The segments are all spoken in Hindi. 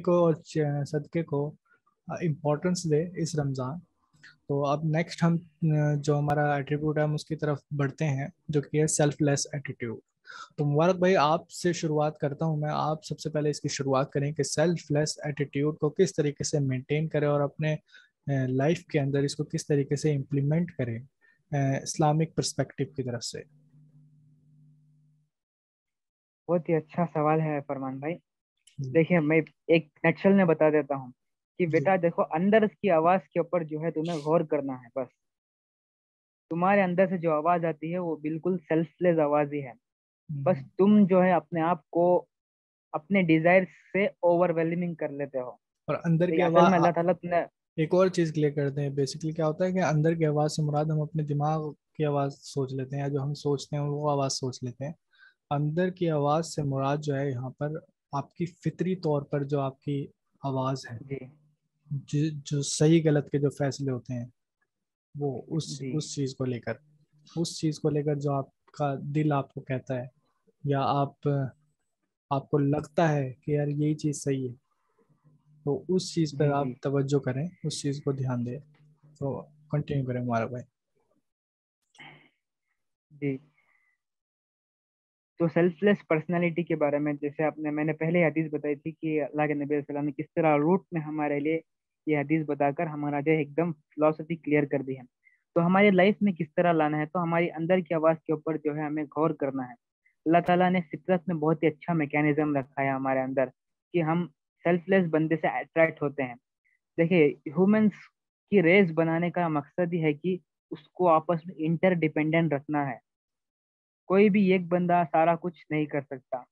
को और सदके को इम्पोर्टेंस दे इस रमज़ान। तो अब नेक्स्ट हम जो हमारा एट्रीब्यूट है, हम उसकी तरफ़ बढ़ते हैं, जो कि है सेल्फलेस एटीट्यूड तो मुबारक भाई, आपसे शुरुआत करता हूँ मैं। आप सबसे पहले इसकी शुरुआत करें कि सेल्फलेस एटीट्यूड को किस तरीके से मेंटेन करें और अपने लाइफ के अंदर इसको किस तरीके से इम्प्लीमेंट करें इस्लामिक पर्सपेक्टिव की तरफ़ से। बहुत ही अच्छा सवाल है फरमान भाई। देखिए मैं एक नक्शल में बता देता हूँ कि बेटा देखो अंदर की आवाज़ के ऊपर जो है तुम्हें गौर करना है बस। तुम्हारे अंदर से जो आवाज़ आती है वो बिल्कुल सेल्फलेस आवाज़ ही है। बस हम्म। तुम जो है अपने आप को अपने डिज़ायर से ओवरवेलमिंग कर लेते हो। और अंदर की आवाज़ अल्लाह ताला तुमने एक और चीज़ क्लियर करते हैं बेसिकली क्या होता है कि अंदर की आवाज़ से मुराद हम अपने दिमाग की आवाज़ सोच लेते हैं या जो हम सोचते हैं वो आवाज़ सोच लेते हैं। अंदर की आवाज़ से मुराद जो है यहाँ पर आपकी फितरी तौर पर जो आपकी आवाज़ है जो, जो सही गलत के जो फैसले होते हैं वो उस उस चीज़ को लेकर उस चीज़ को लेकर जो आपका दिल आपको कहता है या आप आपको लगता है कि यार यही चीज़ सही है तो उस चीज़ पर आप तवज्जो करें उस चीज़ को ध्यान दें तो कंटिन्यू करें हमारा भाई। जी। तो सेल्फलेस पर्सनालिटी के बारे में जैसे आपने, मैंने पहले हदीस बताई थी कि अल्लाह के नबी ने किस तरह रूट में हमारे लिए ये हदीस बताकर हमारा जो एकदम फिलोसफी क्लियर कर दी है। तो हमारी लाइफ में किस तरह लाना है? तो हमारी अंदर की आवाज़ के ऊपर जो है हमें गौर करना है। अल्लाह ताला ने फितरत में बहुत ही अच्छा मैकेनिज्म रखा है हमारे अंदर कि हम सेल्फलेस बंदे से अट्रैक्ट होते हैं। देखिए ह्यूमंस की रेस बनाने का मकसद ही है कि उसको आपस में इंटर डिपेंडेंट रखना है। कोई भी एक बंदा सारा कुछ नहीं कर सकता।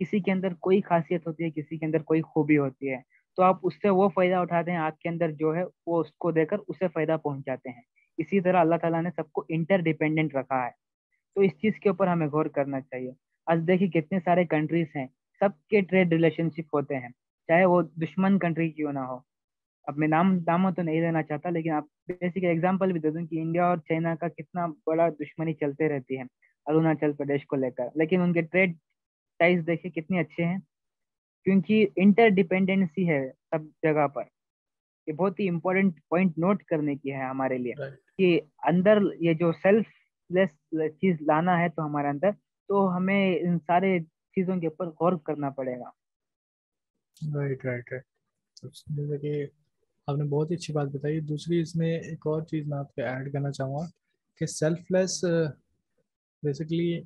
किसी के अंदर कोई खासियत होती है, किसी के अंदर कोई खूबी होती है तो आप उससे वो फ़ायदा उठाते हैं, आपके अंदर जो है वो उसको देकर उसे फ़ायदा पहुंचाते हैं। इसी तरह अल्लाह ताला ने सबको इंटर डिपेंडेंट रखा है। तो इस चीज़ के ऊपर हमें गौर करना चाहिए। आज देखिए कितने सारे कंट्रीज़ हैं, सबके ट्रेड रिलेशनशिप होते हैं, चाहे वो दुश्मन कंट्री क्यों ना हो। अब मैं नाम नाम तो नहीं देना चाहता, लेकिन आप बेसिक एग्ज़ाम्पल भी दे दूँ कि इंडिया और चाइना का कितना बड़ा दुश्मनी चलते रहती है। अरुणाचल प्रदेश को लेकर। लेकिन उनके ट्रेड टाइज देखिए कितने अच्छे हैं क्योंकि इंटरडिपेंडेंसी है सब जगह पर। ये बहुत ही इम्पोर्टेंट पॉइंट नोट करने की है हमारे लिए right. कि अंदर ये जो सेल्फलेस चीज़ लाना है तो हमारे अंदर तो हमें इन सारे चीज़ों के ऊपर गौर करना पड़ेगा। राइट राइट राइट जैसे कि आपने बहुत ही अच्छी बात बताई। दूसरी इसमें एक और चीज़ मैं आपको ऐड करना चाहूँगा कि सेल्फलेस बेसिकली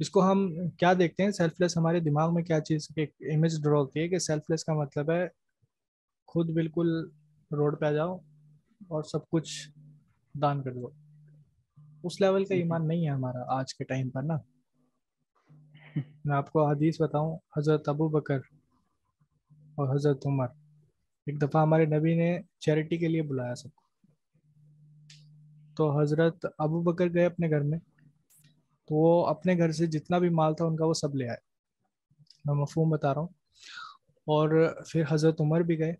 इसको हम क्या देखते हैं? सेल्फलेस हमारे दिमाग में क्या चीज़ की इमेज ड्रॉ होती है कि सेल्फलेस का मतलब है खुद बिल्कुल रोड पे आ जाओ और सब कुछ दान कर दो। उस लेवल का ईमान नहीं है हमारा आज के टाइम पर ना। मैं आपको हदीस बताऊँ हज़रत अबू बकर और हज़रत उमर एक दफ़ा हमारे नबी ने चैरिटी के लिए बुलाया सबको। तो हज़रत अबू बकर गए अपने घर में तो वो अपने घर से जितना भी माल था उनका वो सब ले आए। मैं मफहूम बता रहा हूँ। और फिर हज़रत उमर भी गए,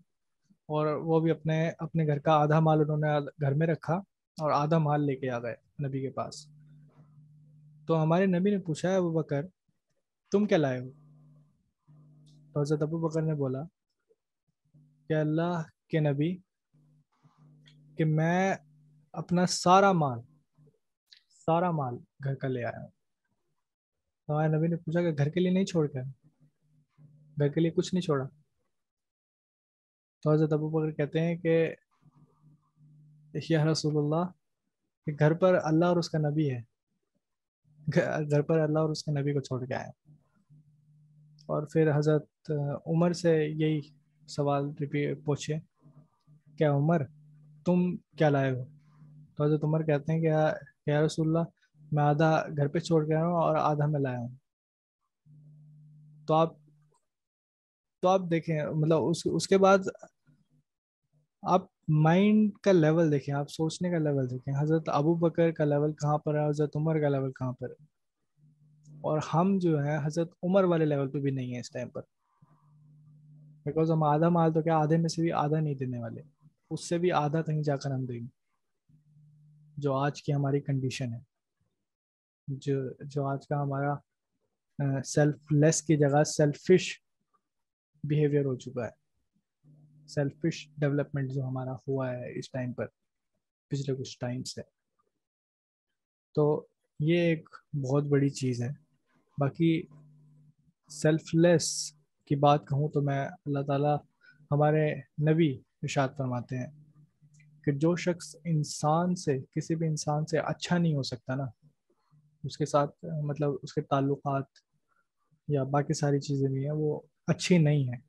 और वो भी अपने अपने घर का आधा माल उन्होंने घर में रखा और आधा माल लेके आ गए नबी के पास। तो हमारे नबी ने पूछा, अबू बकर, तुम क्या लाए हो? तो हज़रत अबू बकर ने बोला, कि अल्लाह के नबी, कि मैं अपना सारा माल सारा माल घर का ले आया। तो हमारे नबी ने पूछा कि घर के लिए नहीं छोड़ कर घर के लिए कुछ नहीं छोड़ा। तो हज़रत अबू बकर कहते हैं कि, या रसूलुल्लाह, कि घर पर अल्लाह और उसका नबी है। घर पर अल्लाह और उसके नबी को छोड़ के आया। और फिर हज़रत उमर से यही सवाल पूछे, क्या उमर, तुम क्या लाए हो? हज़रत उमर कहते हैं कि या रसुल्ला मैं आधा घर पे छोड़ गया हूँ और आधा मैं लाया हूँ। तो आप तो आप देखें मतलब उस, उसके बाद आप माइंड का लेवल देखें, आप सोचने का लेवल देखें। हज़रत अबू बकर का लेवल कहाँ पर है, हज़रत उमर का लेवल कहाँ पर है? और हम जो है, हज़रत उमर वाले लेवल पे भी नहीं है इस टाइम पर। बिकॉज़ हम आधा माल तो क्या, आधे में से भी आधा नहीं देने वाले। उससे भी आधा कहीं जाकर हम देंगे। जो आज की हमारी कंडीशन है। जो जो आज का हमारा सेल्फलेस की जगह सेल्फिश बिहेवियर हो चुका है। सेल्फिश डेवलपमेंट जो हमारा हुआ है इस टाइम पर, पिछले कुछ टाइम से तो ये एक बहुत बड़ी चीज़ है। बाकी सेल्फलेस की बात कहूँ तो मैं अल्लाह ताला हमारे नबी इशाद फरमाते हैं। कि जो शख्स इंसान से, किसी भी इंसान से अच्छा नहीं हो सकता ना, उसके साथ मतलब उसके ताल्लुकात या बाकी सारी चीज़ें भी हैं, वो अच्छी नहीं है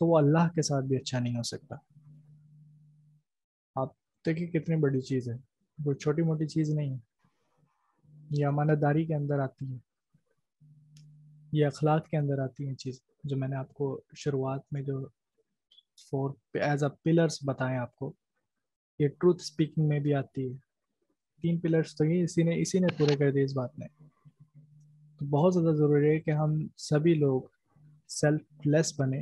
तो वो अल्लाह के साथ भी अच्छा नहीं हो सकता। आप देखिए कितनी बड़ी चीज़ है वो छोटी मोटी चीज़ नहीं है। ये अमानतदारी के अंदर आती है। ये अखलाक के अंदर आती हैं चीज़, जो मैंने आपको शुरुआत में जो फोर एज अ पिलर्स बताए आपको। ये ट्रूथ स्पीकिंग में भी आती है। तीन पिलर्स तो ये इसी ने इसी ने पूरे कर दिए इस बात ने। तो बहुत ज़्यादा ज़रूरी है कि हम सभी लोग सेल्फलेस बने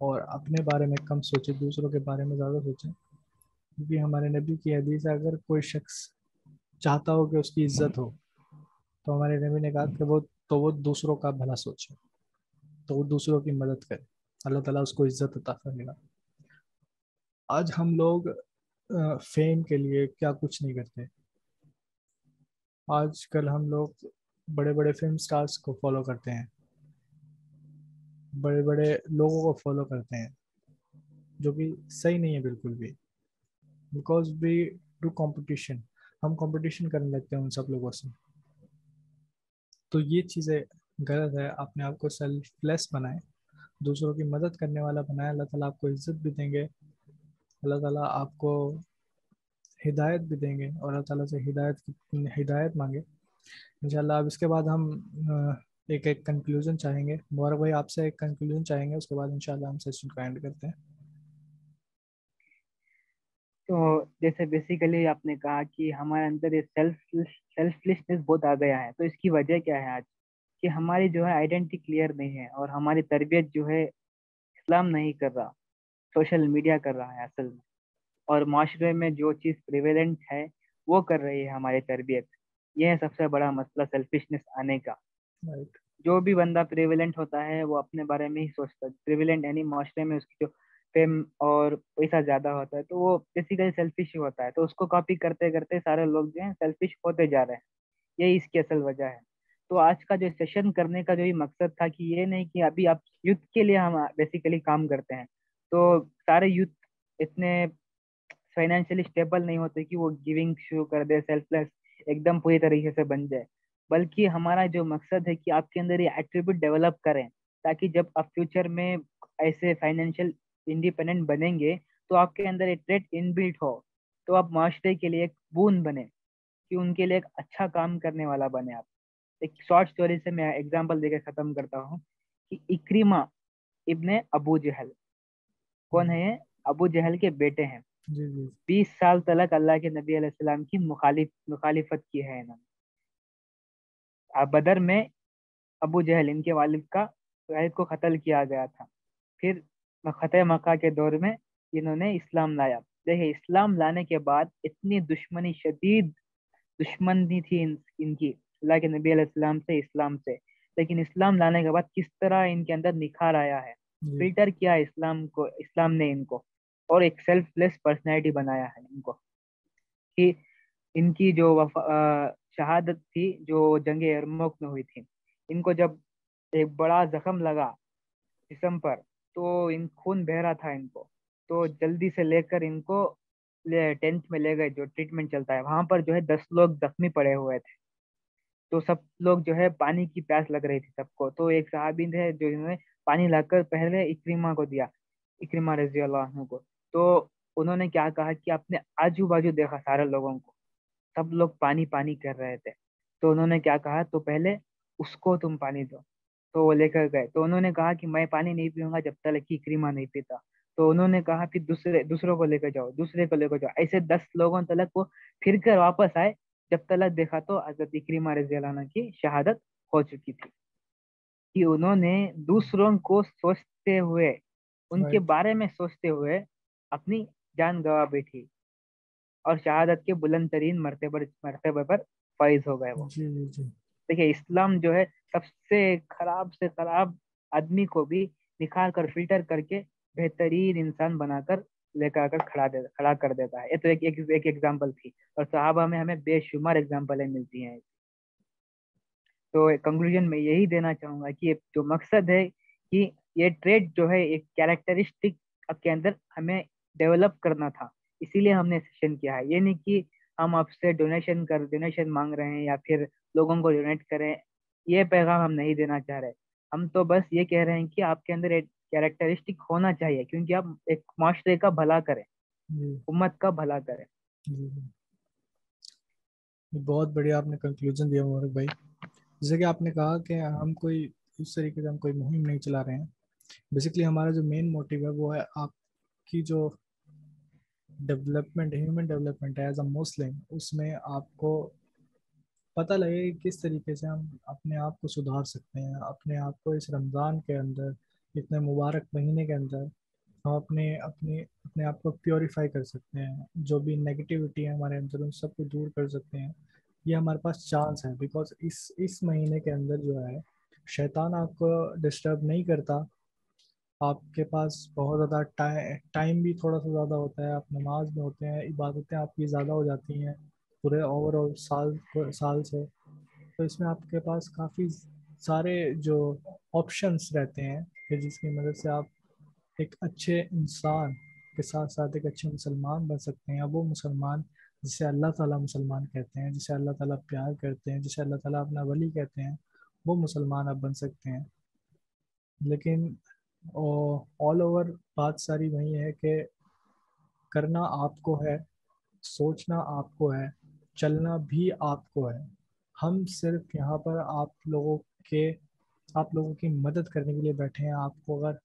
और अपने बारे में कम सोचें, दूसरों के बारे में ज़्यादा सोचें। क्योंकि हमारे नबी की हदीस है अगर कोई शख्स चाहता हो कि उसकी इज़्ज़त हो तो हमारे नबी ने कहा कि वो तो वो दूसरों का भला सोचे तो वो दूसरों की मदद करे। अल्लाह ताला उसको इज़्ज़त अता करेगा आज हम लोग फेम के लिए क्या कुछ नहीं करते। आजकल हम लोग बड़े बड़े फ़िल्म स्टार्स को फॉलो करते हैं। बड़े बड़े लोगों को फॉलो करते हैं, जो कि सही नहीं है बिल्कुल भी। बिकॉज़ वी डू कंपटीशन हम कंपटीशन करने लगते हैं उन सब लोगों से। तो ये चीज़ें गलत है, अपने आप को सेल्फलेस बनाए, दूसरों की मदद करने वाला बनाए, अल्लाह ताला आपको इज़्ज़त भी देंगे अल्लाह ताला आपको हिदायत भी देंगे और अल्लाह ताला से हिदायत हिदायत मांगे। इंशाल्लाह अब इसके बाद हम एक एक कंक्लूजन चाहेंगे। मुबारक भाई, आपसे एक कंक्लूजन चाहेंगे, उसके बाद इंशाल्लाह हम सेशन को एंड करते हैं। तो जैसे बेसिकली आपने कहा कि हमारे अंदर ये सेल्फ सेल्फलिशनेस बहुत आ गया है तो इसकी वजह क्या है आज? कि हमारी जो है आइडेंटिटी क्लियर नहीं है और हमारी तरबियत जो है इस्लाम नहीं कर रहा। सोशल मीडिया कर रहा है असल में। और माशरे में जो चीज़ प्रिवेलेंट है वो कर रही है हमारी तरबियत। यह है सबसे बड़ा मसला सेल्फिशनेस आने का। Right. जो भी बंदा प्रिवेलेंट होता है वो अपने बारे में ही सोचता है। प्रिवेलेंट यानी माशरे में उसकी जो फेम और पैसा ज़्यादा होता है तो वो बेसिकली सेल्फिश ही होता है। तो उसको कॉपी करते करते सारे लोग जो है सेल्फिश होते जा रहे हैं। यही इसकी असल वजह है। तो आज का जो सेशन करने का जो भी मकसद था कि ये नहीं कि अभी आप यूथ के लिए हम बेसिकली काम करते हैं। तो सारे यूथ इतने फाइनेंशियली स्टेबल नहीं होते कि वो गिविंग शुरू कर दे सेल्फलेस एकदम पूरी तरीके से बन जाए। बल्कि हमारा जो मकसद है कि आपके अंदर ये एट्रीब्यूट डेवलप करें, ताकि जब आप फ्यूचर में ऐसे फाइनेंशियल इंडिपेंडेंट बनेंगे तो आपके अंदर एक ट्रेड इनबिल्ट हो तो आप माशरे के लिए एक बूंद बने, कि उनके लिए एक अच्छा काम करने वाला बने आप। एक शॉर्ट स्टोरी से मैं एग्ज़ाम्पल देकर ख़त्म करता हूँ कि इक्रीमा इब्ने अबू जहल कौन है? अबू जहल के बेटे हैं। बीस साल तक अल्लाह के नबी सलाम की मुखालिफ मुखालिफत की है इन्होंने। बदर में अबू जहल इनके वालिद का वालिद को कत्ल किया गया था। फिर ख़तः मक्का के दौर में इन्होंने इस्लाम लाया। देखिए इस्लाम लाने के बाद इतनी दुश्मनी शदीद दुश्मनी थी इन, इनकी अल्लाह के नबी सलाम से इस्लाम से। लेकिन इस्लाम लाने के बाद किस तरह इनके अंदर निखार आया है? फ़िल्टर किया इस्लाम को, इस्लाम ने इनको और एक सेल्फलेस पर्सनैलिटी बनाया है इनको कि इनकी जो शहादत थी, जो जंग यरमुक में हुई थी, इनको जब एक बड़ा जख्म लगा जिसम पर तो इन खून बह रहा था इनको। तो जल्दी से लेकर इनको ले टेंथ में ले गए, जो ट्रीटमेंट चलता है। वहाँ पर जो है दस लोग जख्मी पड़े हुए थे। तो सब लोग जो है पानी की प्यास लग रही थी सबको। तो एक सहाबी है जो इन्होंने पानी लाकर पहले इक्रीमा को दिया, इक्रीमा रज़ी अल्लाह को। तो उन्होंने क्या कहा कि अपने आजू बाजू देखा सारे लोगों को, सब लोग पानी पानी कर रहे थे। तो उन्होंने क्या कहा तो पहले उसको तुम पानी दो। तो वो लेकर गए। तो उन्होंने कहा कि मैं पानी नहीं पीऊँगा जब तक कि क्रीमा नहीं पीता। तो उन्होंने कहा, फिर दूसरे, दूसरों को लेकर जाओ, दूसरे को लेकर जाओ। ऐसे दस लोगों तक वो फिर कर वापस आए, जब तलक देखा तो हज़रत इक्रीमा रज़ी की शहादत हो चुकी थी। कि उन्होंने दूसरों को सोचते हुए उनके बारे में सोचते हुए अपनी जान गवा बैठी और शहादत के बुलंद तरीन मरतबे मरतबे पर फाइज हो गए वो। देखिए इस्लाम जो है सबसे खराब से खराब आदमी को भी निखार कर फ़िल्टर करके बेहतरीन इंसान बनाकर लेकर आकर खड़ा दे खड़ा कर देता है। ये तो एक एक, एक एग्ज़ाम्पल थी और साहबा में हमें बेशुमार एग्जाम्पलें मिलती हैं। तो कंक्लूजन में यही देना चाहूँगा कि जो मकसद है कि ये ट्रेड जो है एक कैरेक्टरिस्टिक के अंदर हमें डेवलप करना था। इसीलिए हमने सेशन किया है। ये नहीं कि हम आपसे डोनेशन कर डोनेशन मांग रहे हैं या फिर लोगों को डोनेट करें ये पैगाम हम नहीं देना चाह रहे। हम तो बस ये कह रहे हैं कि आपके अंदर एक कैरेक्टरिस्टिक होना चाहिए क्योंकि आप एक माशरे का भला करें उम्मत का भला करें। बहुत बढ़िया आपने कंक्लूजन दिया मोहरक भाई। जैसे कि आपने कहा कि हम कोई इस तरीके से हम कोई मुहिम नहीं चला रहे हैं। बेसिकली हमारा जो मेन मोटिव है वो है आपकी जो डेवलपमेंट ह्यूमन डेवलपमेंट है एज अ मुस्लिम उसमें आपको पता लगे कि किस तरीके से हम अपने आप को सुधार सकते हैं, अपने आप को इस रमज़ान के अंदर, इतने मुबारक महीने के अंदर हम अपने अपने अपने आप को प्योरीफाई कर सकते हैं। जो भी नेगेटिविटी है हमारे अंदर, उन सबको दूर कर सकते हैं। ये हमारे पास चांस है बिकॉज़ इस इस महीने के अंदर जो है, शैतान आपको डिस्टर्ब नहीं करता। आपके पास बहुत ज़्यादा टाइम टाइम भी थोड़ा सा ज़्यादा होता है, आप नमाज़ में होते हैं, इबादतें आपकी ज़्यादा हो जाती हैं पूरे ओवरऑल साल साल से। तो इसमें आपके पास काफ़ी सारे जो ऑप्शंस रहते हैं कि जिसकी मदद से आप एक अच्छे इंसान के साथ साथ एक अच्छे मुसलमान बन सकते हैं अब वो मुसलमान जिसे अल्लाह ताला मुसलमान कहते हैं, जिसे अल्लाह ताला प्यार करते हैं, जिसे अल्लाह ताला अपना वली कहते हैं, वो मुसलमान आप बन सकते हैं। लेकिन ऑल ओवर बात सारी वही है कि करना आपको है, सोचना आपको है, चलना भी आपको है। हम सिर्फ़ यहाँ पर आप लोगों के, आप लोगों की मदद करने के लिए बैठे हैं। आपको अगर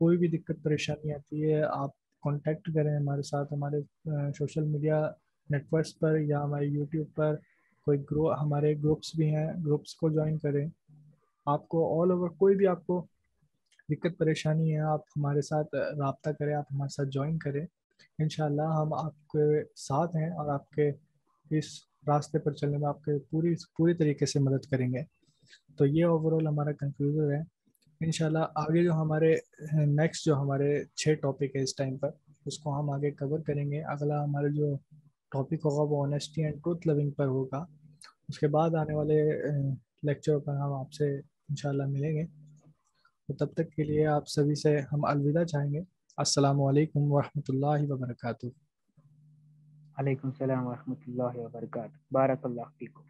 कोई भी दिक्कत, परेशानी आती है, आप कांटेक्ट करें हमारे साथ, हमारे सोशल मीडिया नेटवर्क्स पर या हमारे यूट्यूब पर कोई ग्रो, हमारे ग्रुप्स भी हैं ग्रुप्स को ज्वाइन करें। आपको ऑल ओवर कोई भी आपको दिक्कत, परेशानी है, आप हमारे साथ रबता करें, आप हमारे साथ ज्वाइन करें। इन हम आपके साथ हैं और आपके इस रास्ते पर चलने में आपके पूरी पूरी तरीके से मदद करेंगे। तो ये ओवरऑल हमारा कंक्लूजन है। इन आगे जो हमारे नेक्स्ट जो हमारे छः टॉपिक है इस टाइम पर, उसको हम आगे कवर करेंगे। अगला हमारा जो टॉपिक होगा वो ऑनेस्टी एंड ट्रूथ लविंग पर होगा। उसके बाद आने वाले लेक्चर पर हम आपसे इंशाल्लाह मिलेंगे। तो तब तक के लिए आप सभी से हम अलविदा चाहेंगे। अस्सलाम वालेकुम वरहमतुल्लाहि वबरकातुहू। अलैकुम सलाम वरहमतुल्लाहि फीकुम।